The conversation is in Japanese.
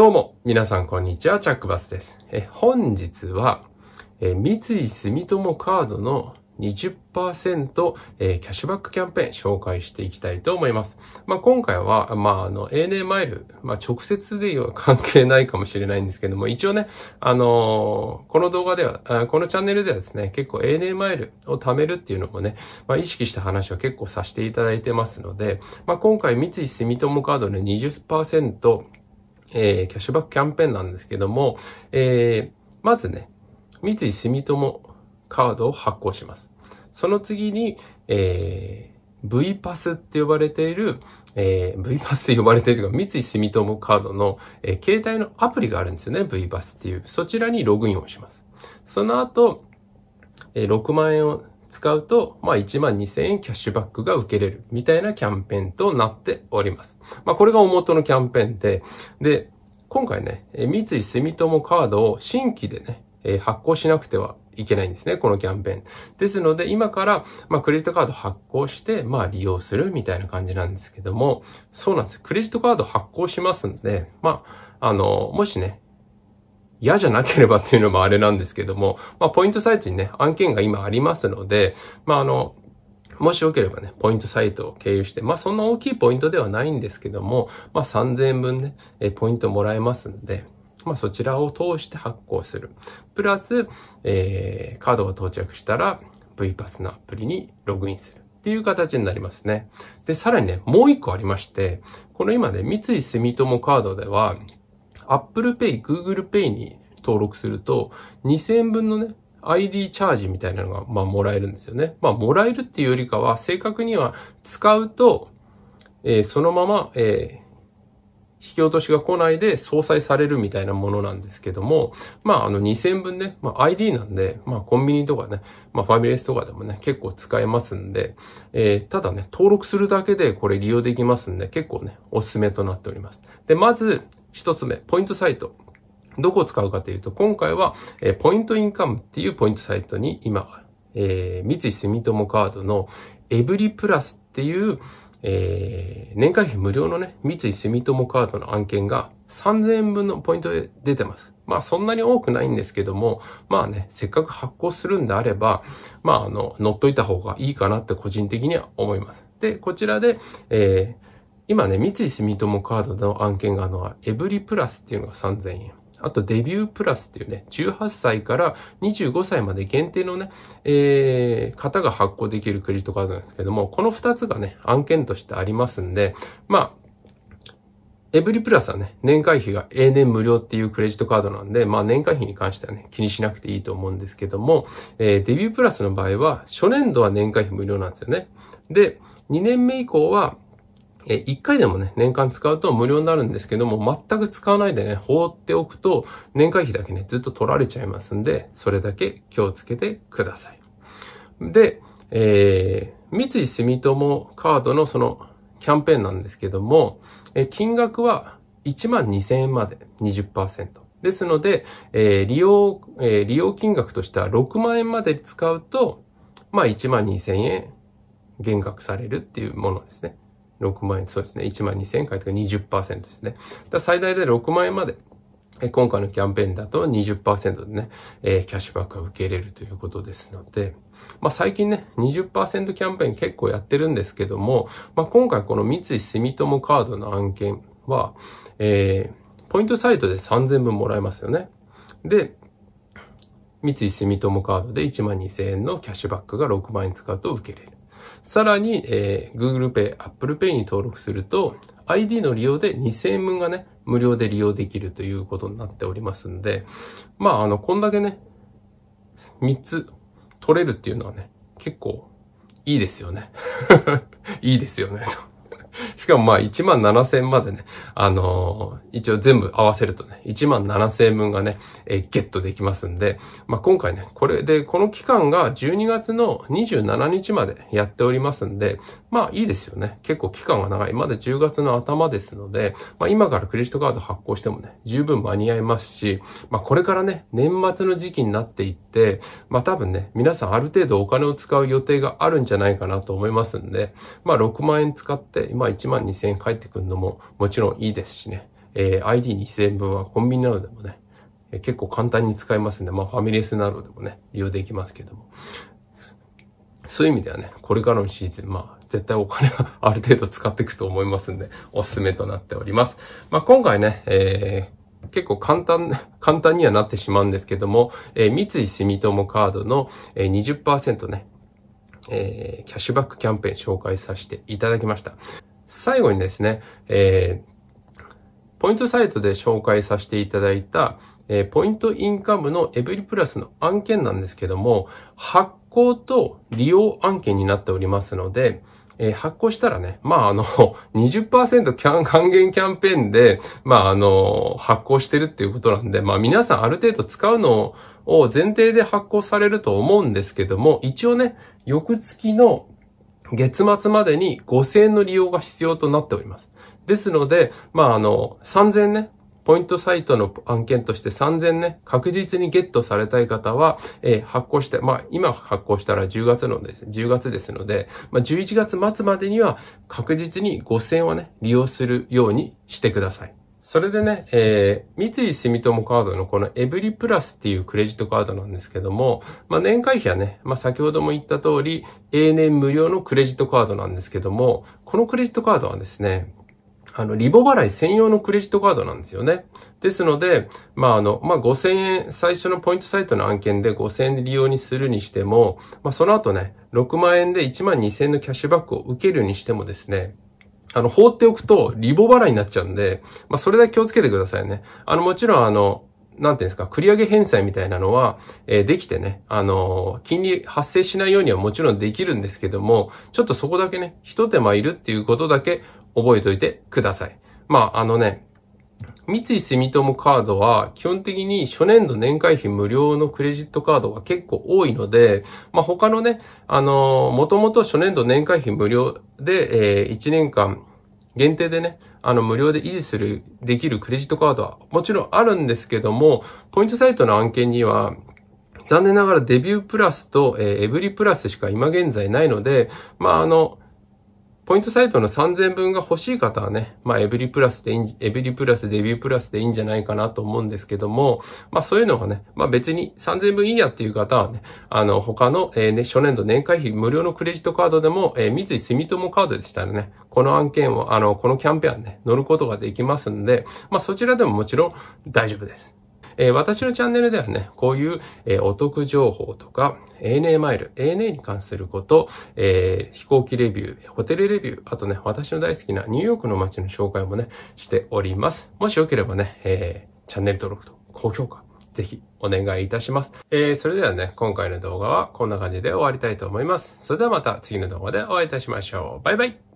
どうも、皆さんこんにちは、チャックバスです。え本日は、え三井住友カードの20%、え、キャッシュバックキャンペーン紹介していきたいと思います。まあ、今回は、まあ、あの、ANA マイル、まあ、直接では関係ないかもしれないんですけども、一応ね、あのー、この動画では、このチャンネルではですね、結構 ANA マイルを貯めるっていうのもね、まあ、意識した話を結構させていただいてますので、まあ、今回三井住友カードの20%、えー、キャッシュバックキャンペーンなんですけども、えー、まずね、三井住友カードを発行します。その次に、えー、V パスって呼ばれている、えー、V パスって呼ばれているというか、三井住友カードの、えー、携帯のアプリがあるんですよね。V パスっていう。そちらにログインをします。その後、えー、6万円を使うと、まあ1万2000円キャッシュバックが受けれるみたいなキャンペーンとなっております。まあこれが元のキャンペーンで、で、今回ね、三井住友カードを新規でね、発行しなくてはいけないんですね、このキャンペーン。ですので、今から、まあ、クレジットカード発行して、まあ、利用するみたいな感じなんですけども、そうなんです。クレジットカード発行しますんで、まあ、あの、もしね、嫌じゃなければっていうのもあれなんですけども、まあ、ポイントサイトにね、案件が今ありますので、まあ、あの、もしよければね、ポイントサイトを経由して、まあそんな大きいポイントではないんですけども、まあ3000円分ね、えポイントもらえますんで、まあそちらを通して発行する。プラス、えー、カードが到着したら VPass のアプリにログインする。っていう形になりますね。で、さらにね、もう一個ありまして、この今ね、三井住友カードでは、Apple Pay、Google Pay に登録すると、2000円分のね、ID チャージみたいなのが、まあ、もらえるんですよね。まあ、もらえるっていうよりかは、正確には使うと、えー、そのまま、えー、引き落としが来ないで相殺されるみたいなものなんですけども、まあ、あの2000分ね、まあ、ID なんで、まあ、コンビニとかね、まあ、ファミレスとかでもね、結構使えますんで、えー、ただね、登録するだけでこれ利用できますんで、結構ね、おすすめとなっております。で、まず、一つ目、ポイントサイト。どこを使うかというと、今回は、えー、ポイントインカムっていうポイントサイトに今、えー、三井住友カードのエブリプラスっていう、えー、年会費無料のね、三井住友カードの案件が3000円分のポイントで出てます。まあそんなに多くないんですけども、まあね、せっかく発行するんであれば、まああの、乗っといた方がいいかなって個人的には思います。で、こちらで、えー、今ね、三井住友カードの案件があるのは、エブリプラスっていうのが3000円。あとデビュープラスっていうね、18歳から25歳まで限定のね、えー、方が発行できるクレジットカードなんですけども、この2つがね、案件としてありますんで、まあ、エブリプラスはね、年会費が永年無料っていうクレジットカードなんで、まあ年会費に関してはね、気にしなくていいと思うんですけども、えー、デビュープラスの場合は、初年度は年会費無料なんですよね。で、2年目以降は、え、1回でもね、年間使うと無料になるんですけども、全く使わないでね、放っておくと、年会費だけね、ずっと取られちゃいますんで、それだけ気をつけてください。で、えー、三井住友カードのそのキャンペーンなんですけども、え、金額は1万2000円まで20%。ですので、えー、利用、えー、利用金額としては6万円まで使うと、まあ1万2000円減額されるっていうものですね。6万円、そうですね。1万2000円買いとか20%ですね。最大で6万円まで。今回のキャンペーンだと20%でね、えー、キャッシュバックが受けれるということですので、まあ最近ね、20%キャンペーン結構やってるんですけども、まあ今回この三井住友カードの案件は、えー、ポイントサイトで3000分もらえますよね。で、三井住友カードで1万2000円のキャッシュバックが6万円使うと受けれる。さらに、えー、Google Pay、Apple Pay に登録すると、ID の利用で2000円分がね、無料で利用できるということになっておりますんで、まあ、あの、こんだけね、3つ取れるっていうのはね、結構いいですよね。いいですよね。かもまあ1万7000円までね、あのー、一応全部合わせるとね、1万7000円分がね、えー、ゲットできますんで、まあ今回ね、これで、この期間が12月の27日までやっておりますんで、まあいいですよね。結構期間が長い。まだ10月の頭ですので、まあ今からクレジットカード発行してもね、十分間に合いますし、まあこれからね、年末の時期になっていって、まあ多分ね、皆さんある程度お金を使う予定があるんじゃないかなと思いますんで、まあ6万円使って、まあ1万2000円返ってくるのももちろんいいですしね。えー、ID2000 円分はコンビニなどでもね、えー、結構簡単に使えますんで、まあファミレスなどでもね、利用できますけども。そういう意味ではね、これからのシーズン、まあ、絶対お金はある程度使っていくと思いますんで、おすすめとなっております。まあ、今回ね、えー、結構簡単、簡単にはなってしまうんですけども、えー、三井住友カードの、え、20%ね、えー、キャッシュバックキャンペーン紹介させていただきました。最後にですね、えー、ポイントサイトで紹介させていただいた、えー、ポイントインカムのエブリプラスの案件なんですけども、発行と利用案件になっておりますので、えー、発行したらね、まあ、あの、20%キャン、還元キャンペーンで、まあ、あの、発行してるっていうことなんで、まあ、皆さんある程度使うのを前提で発行されると思うんですけども、一応ね、翌月の月末までに5000円の利用が必要となっております。ですので、まあ、あの、3000ね、ポイントサイトの案件として3000ね、確実にゲットされたい方は、えー、発行して、まあ、今発行したら10月のです、10月ですので、まあ、11月末までには確実に5000はね、利用するようにしてください。それでね、えー、三井住友カードのこのエブリプラスっていうクレジットカードなんですけども、まあ、年会費はね、まあ、先ほども言った通り、永年無料のクレジットカードなんですけども、このクレジットカードはですね、あの、リボ払い専用のクレジットカードなんですよね。ですので、まあ、あの、まあ、5000円、最初のポイントサイトの案件で5000円で利用にするにしても、まあ、その後ね、6万円で1万2000円のキャッシュバックを受けるにしてもですね、あの、放っておくと、リボ払いになっちゃうんで、まあ、それだけ気をつけてくださいね。あの、もちろん、あの、なんていうんですか、繰り上げ返済みたいなのは、えー、できてね、あのー、金利発生しないようにはもちろんできるんですけども、ちょっとそこだけね、一手間いるっていうことだけ覚えておいてください。まあ、あのね、三井住友カードは基本的に初年度年会費無料のクレジットカードが結構多いので、まあ他のね、あのもともと初年度年会費無料で、えー、1年間限定でね、あの無料で維持する、できるクレジットカードはもちろんあるんですけども、ポイントサイトの案件には、残念ながらデビュープラスと、えー、エブリプラスしか今現在ないので、まああの、ポイントサイトの3000分が欲しい方はね、まあ、エブリプラスでいい、エブリプラス、デビュープラスでいいんじゃないかなと思うんですけども、まあ、そういうのがね、まあ、別に3000分いいやっていう方はね、あの、他の、えー、ね、初年度年会費無料のクレジットカードでも、えー、三井住友カードでしたらね、この案件を、あの、このキャンペーンね、乗ることができますんで、まあ、そちらでももちろん大丈夫です。え、私のチャンネルではね、こういう、え、お得情報とか、ANA マイル、ANA に関すること、えー、飛行機レビュー、ホテルレビュー、あとね、私の大好きなニューヨークの街の紹介もね、しております。もしよければね、えー、チャンネル登録と高評価、ぜひお願いいたします。えー、それではね、今回の動画はこんな感じで終わりたいと思います。それではまた次の動画でお会いいたしましょう。バイバイ